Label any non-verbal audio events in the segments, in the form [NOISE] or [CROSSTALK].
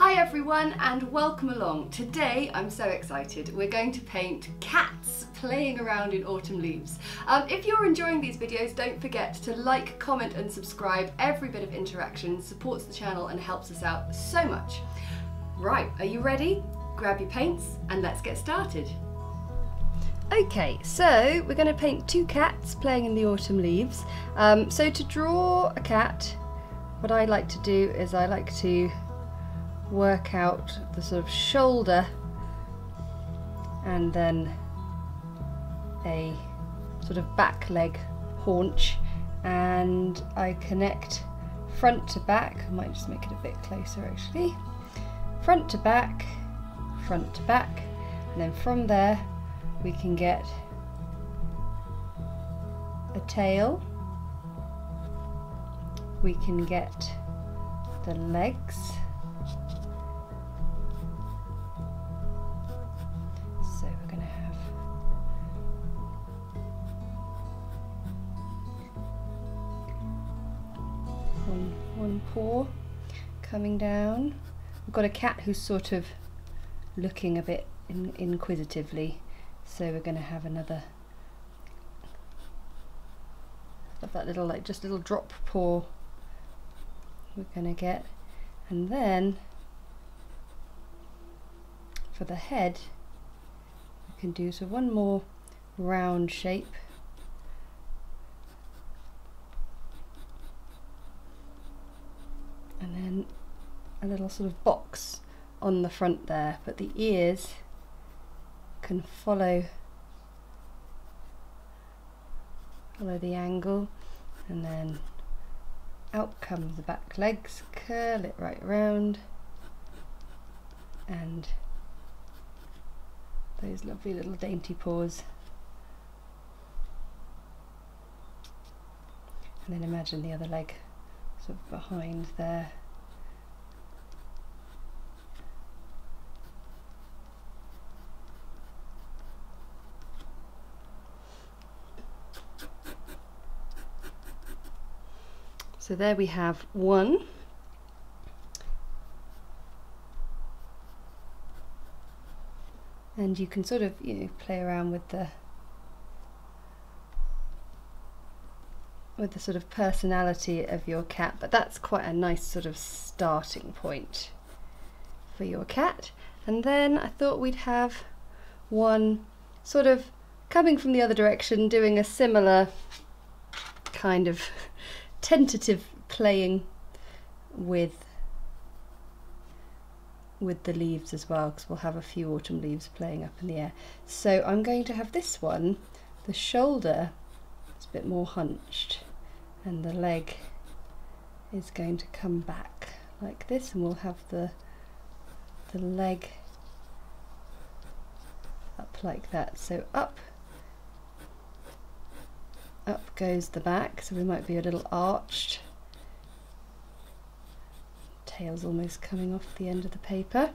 Hi everyone and welcome along. Today I'm so excited. We're going to paint cats playing around in autumn leaves. Um, if you're enjoying these videos don't forget to like, comment and subscribe. Every bit of interaction supports the channel and helps us out so much. Right, are you ready? Grab your paints and let's get started. Okay, so we're going to paint two cats playing in the autumn leaves. Um, so to draw a cat, what I like to do is I like to work out the sort of shoulder and then a sort of back leg haunch. And I connect front to back, I might just make it a bit closer actually, front to back, front to back and then from there we can get a tail, we can get the legs, one, paw coming down. We've got a cat who's sort of looking a bit in, inquisitively so we're going to have another of that little like just little drop paw we're going to get and then for the head we can do so one more round shape and then a little sort of box on the front there but the ears can follow follow the angle. And then out comes the back legs curl it right round. And those lovely little dainty paws. And then imagine the other leg sort of behind there So there we have one. And you can sort of, you know, play around with the with the sort of personality of your cat, but that's quite a nice sort of starting point for your cat. And then I thought we'd have one sort of coming from the other direction, doing a similar kind of tentative playing with with the leaves as well because we'll have a few autumn leaves playing up in the air. So I'm going to have this one, the shoulder is a bit more hunched and the leg is going to come back like this and we'll have the the leg up like that. So up up goes the back, so we might be a little arched. Tail's almost coming off the end of the paper.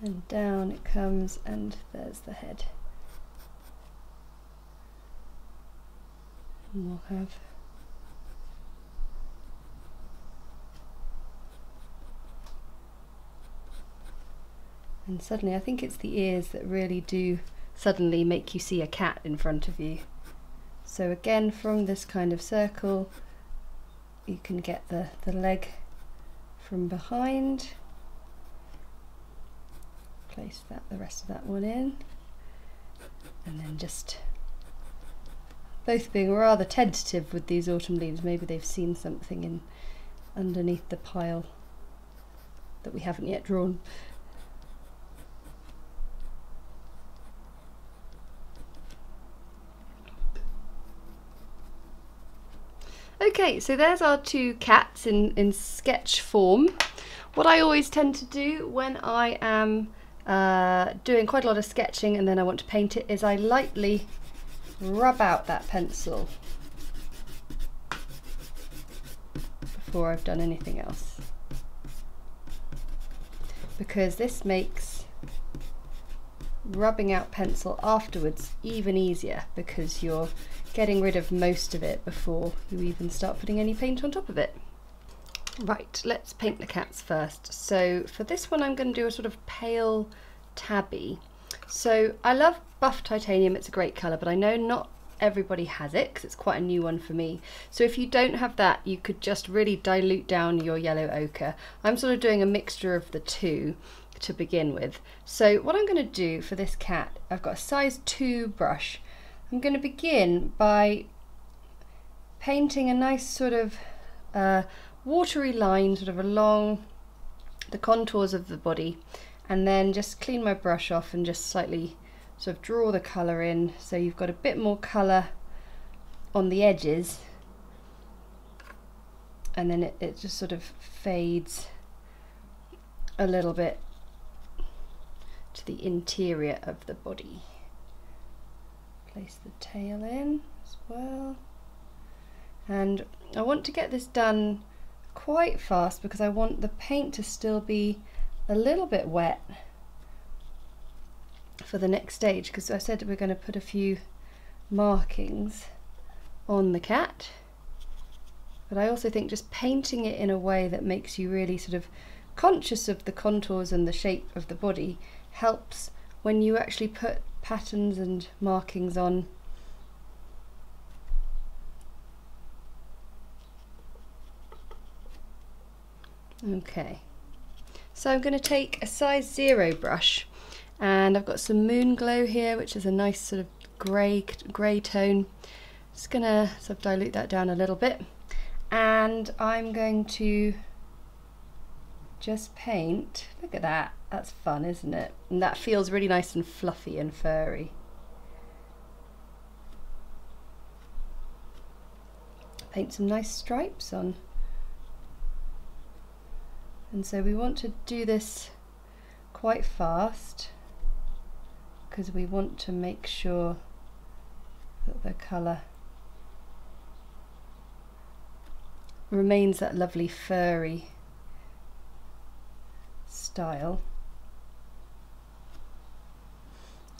And down it comes and there's the head. And we'll have And suddenly, I think it's the ears that really do suddenly make you see a cat in front of you. So again, from this kind of circle, you can get the, the leg from behind. Place that the rest of that one in. And then just both being rather tentative with these autumn leaves. Maybe they've seen something in underneath the pile that we haven't yet drawn. Okay, so there's our two cats in, in sketch form. What I always tend to do when I am uh, doing quite a lot of sketching and then I want to paint it is I lightly rub out that pencil before I've done anything else. Because this makes rubbing out pencil afterwards even easier because you're getting rid of most of it before you even start putting any paint on top of it. Right, let's paint the cats first. So for this one I'm going to do a sort of pale tabby. So I love buff titanium, it's a great colour, but I know not everybody has it because it's quite a new one for me. So if you don't have that, you could just really dilute down your yellow ochre. I'm sort of doing a mixture of the two to begin with. So what I'm going to do for this cat, I've got a size 2 brush. I'm going to begin by painting a nice sort of uh, watery line sort of along the contours of the body and then just clean my brush off and just slightly sort of draw the colour in so you've got a bit more colour on the edges and then it, it just sort of fades a little bit to the interior of the body. Place the tail in as well. And I want to get this done quite fast because I want the paint to still be a little bit wet for the next stage because I said we're going to put a few markings on the cat but I also think just painting it in a way that makes you really sort of conscious of the contours and the shape of the body helps when you actually put patterns and markings on. Okay. So I'm going to take a size zero brush and I've got some moon glow here which is a nice sort of grey grey tone. Just gonna sort of dilute that down a little bit. And I'm going to just paint look at that that's fun isn't it? And that feels really nice and fluffy and furry. Paint some nice stripes on. And so we want to do this quite fast because we want to make sure that the colour remains that lovely furry style.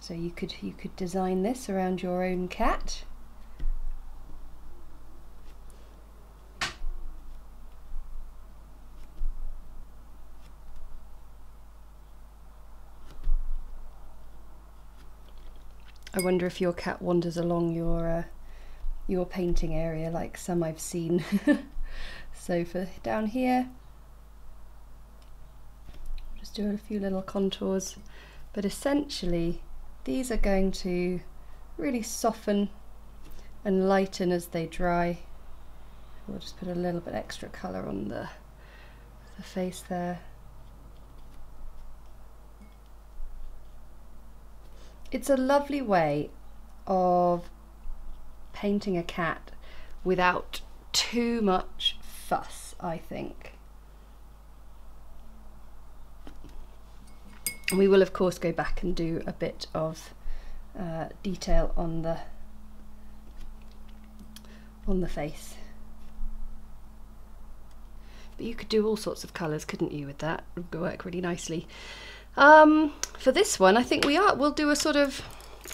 So you could you could design this around your own cat. I wonder if your cat wanders along your uh, your painting area like some I've seen. [LAUGHS] so for down here, just do a few little contours, but essentially these are going to really soften and lighten as they dry. We'll just put a little bit extra colour on the, the face there. It's a lovely way of painting a cat without too much fuss, I think. We will of course go back and do a bit of uh, detail on the on the face. But you could do all sorts of colours, couldn't you, with that? It would work really nicely. Um, for this one, I think we are. We'll do a sort of,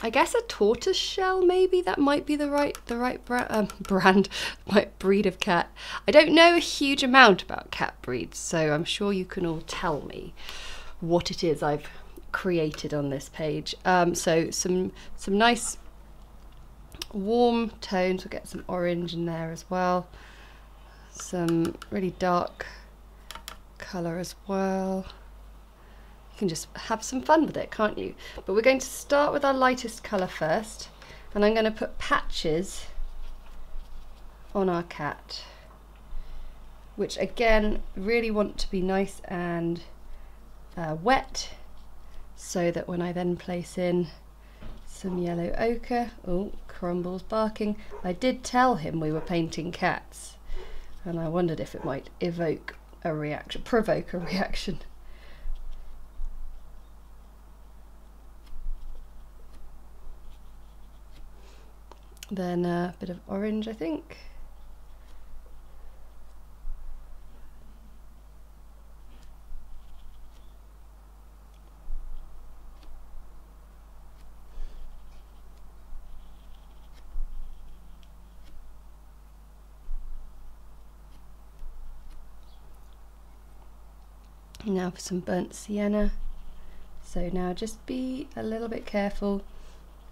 I guess, a tortoise shell. Maybe that might be the right the right bra um, [LAUGHS] brand, right breed of cat. I don't know a huge amount about cat breeds, so I'm sure you can all tell me what it is I've created on this page. Um, so some some nice warm tones. We'll get some orange in there as well. Some really dark colour as well you can just have some fun with it, can't you? But we're going to start with our lightest colour first, and I'm going to put patches on our cat, which again, really want to be nice and uh, wet, so that when I then place in some yellow ochre, oh, Crumble's barking, I did tell him we were painting cats, and I wondered if it might evoke a reaction, provoke a reaction. Then a bit of orange, I think. Now for some burnt sienna. So now just be a little bit careful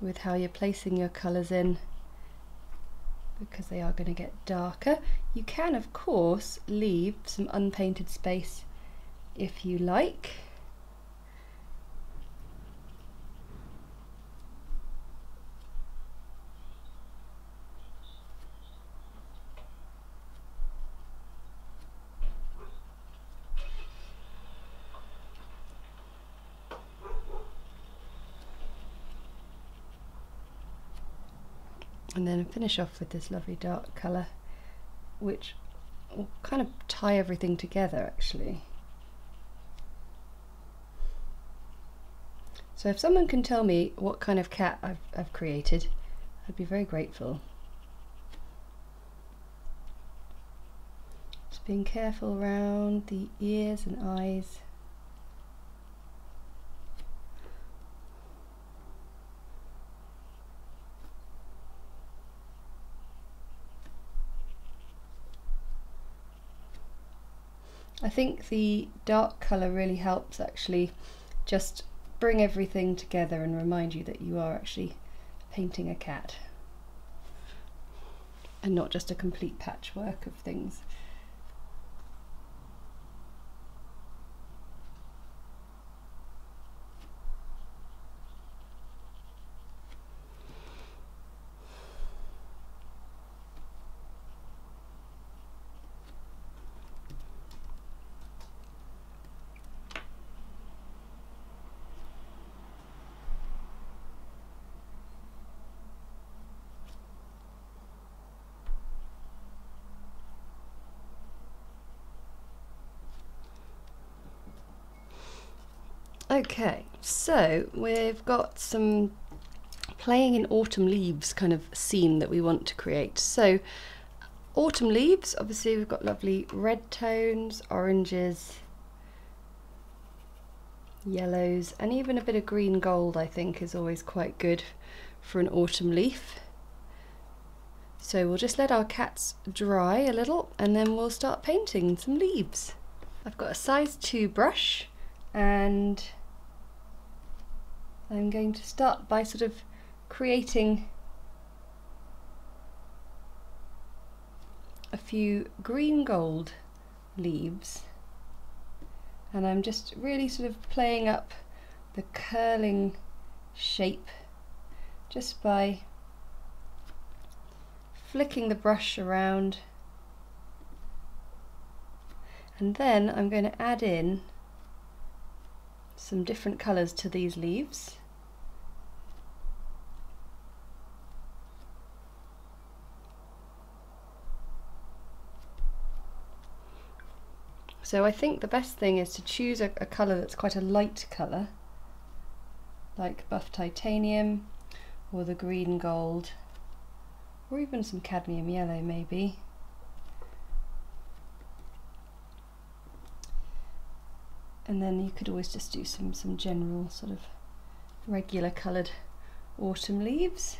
with how you're placing your colours in because they are going to get darker. You can of course leave some unpainted space if you like. And then finish off with this lovely dark colour which will kind of tie everything together actually. So if someone can tell me what kind of cat I've, I've created, I'd be very grateful. Just being careful around the ears and eyes. I think the dark colour really helps actually just bring everything together and remind you that you are actually painting a cat and not just a complete patchwork of things. Okay, so we've got some playing in autumn leaves kind of scene that we want to create. So autumn leaves, obviously we've got lovely red tones, oranges, yellows, and even a bit of green gold I think is always quite good for an autumn leaf. So we'll just let our cats dry a little and then we'll start painting some leaves. I've got a size 2 brush and I'm going to start by sort of creating a few green gold leaves. And I'm just really sort of playing up the curling shape just by flicking the brush around. And then I'm going to add in some different colours to these leaves So I think the best thing is to choose a, a colour that's quite a light colour, like buff titanium or the green gold, or even some cadmium yellow maybe. And then you could always just do some, some general sort of regular coloured autumn leaves.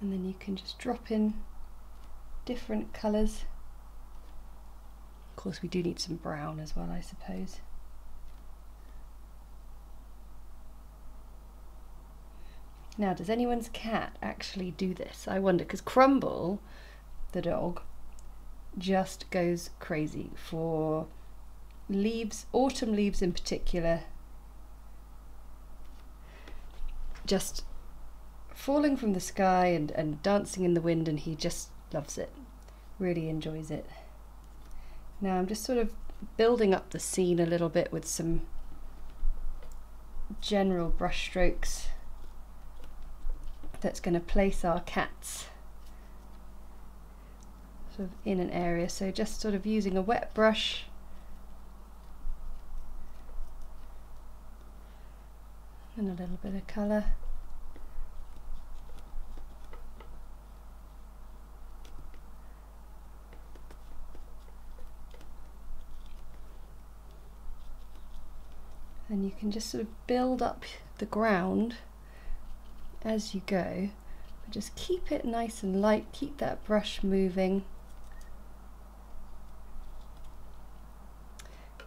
And then you can just drop in different colours. Of course we do need some brown as well I suppose. Now does anyone's cat actually do this? I wonder because Crumble, the dog, just goes crazy for leaves, autumn leaves in particular, just falling from the sky and, and dancing in the wind and he just loves it, really enjoys it. Now I'm just sort of building up the scene a little bit with some general brush strokes that's going to place our cats sort of in an area. So just sort of using a wet brush. And a little bit of colour and you can just sort of build up the ground as you go, but just keep it nice and light, keep that brush moving.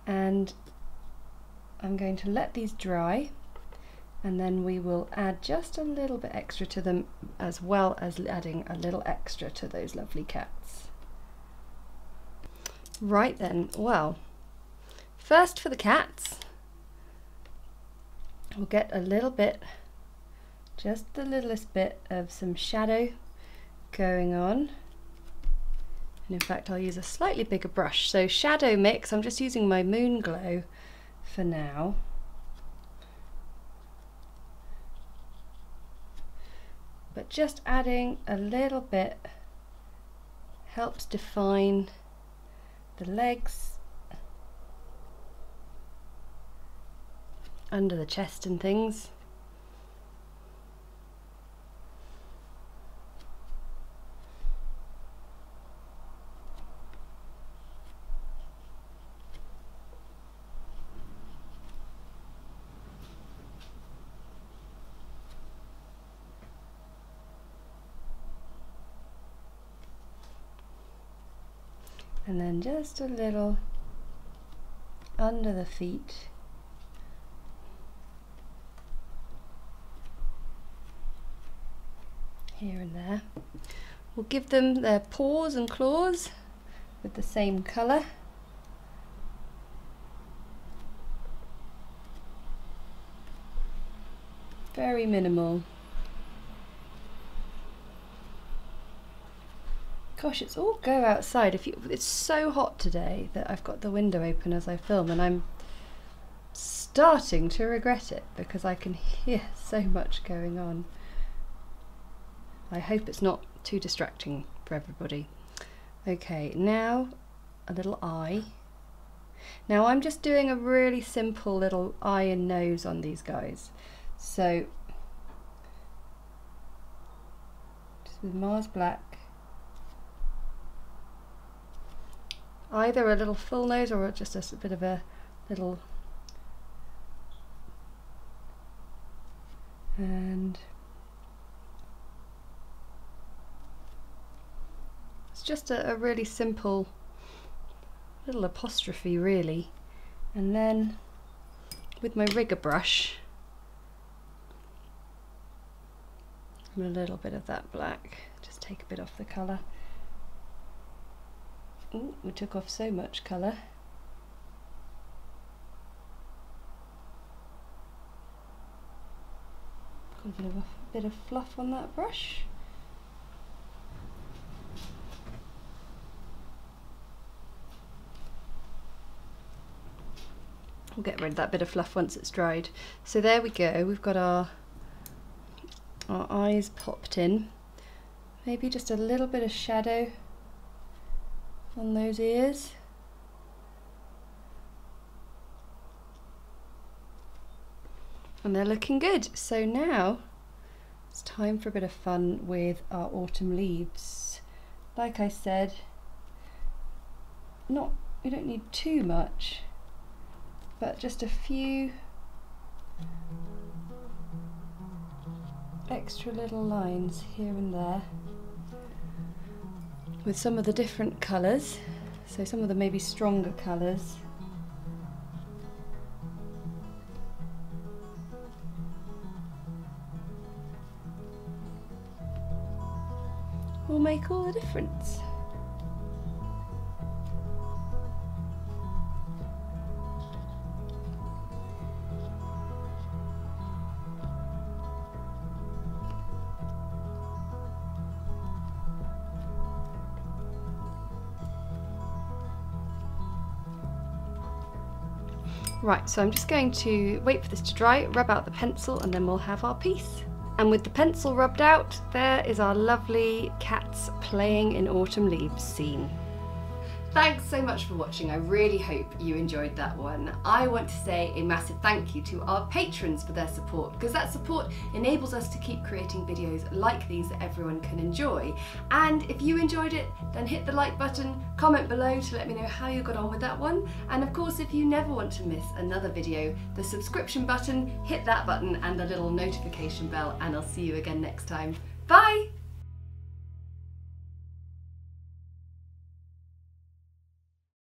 And I'm going to let these dry. And then we will add just a little bit extra to them as well as adding a little extra to those lovely cats. Right then, well, first for the cats, we'll get a little bit, just the littlest bit of some shadow going on. And in fact, I'll use a slightly bigger brush. So shadow mix, I'm just using my Moon Glow for now. But just adding a little bit helps define the legs under the chest and things. and then just a little under the feet here and there. We'll give them their paws and claws with the same colour. Very minimal. Gosh, it's all go outside. If you, it's so hot today that I've got the window open as I film, and I'm starting to regret it because I can hear [LAUGHS] so much going on. I hope it's not too distracting for everybody. Okay, now a little eye. Now I'm just doing a really simple little eye and nose on these guys. So, just with Mars Black, either a little full nose or just a bit of a little and just a, a really simple little apostrophe really and then with my rigger brush a little bit of that black just take a bit off the colour Ooh, we took off so much colour. Got a bit of fluff on that brush. We'll get rid of that bit of fluff once it's dried. So there we go, we've got our, our eyes popped in. Maybe just a little bit of shadow on those ears. And they're looking good. So now it's time for a bit of fun with our autumn leaves. Like I said, not we don't need too much, but just a few extra little lines here and there with some of the different colours. So some of the maybe stronger colours. will make all the difference. Right, so I'm just going to wait for this to dry, rub out the pencil, and then we'll have our piece. And with the pencil rubbed out, there is our lovely cats playing in autumn leaves scene. Thanks so much for watching. I really hope you enjoyed that one. I want to say a massive thank you to our patrons for their support because that support enables us to keep creating videos like these that everyone can enjoy. And if you enjoyed it, then hit the like button, comment below to let me know how you got on with that one. And of course, if you never want to miss another video, the subscription button, hit that button and the little notification bell and I'll see you again next time. Bye!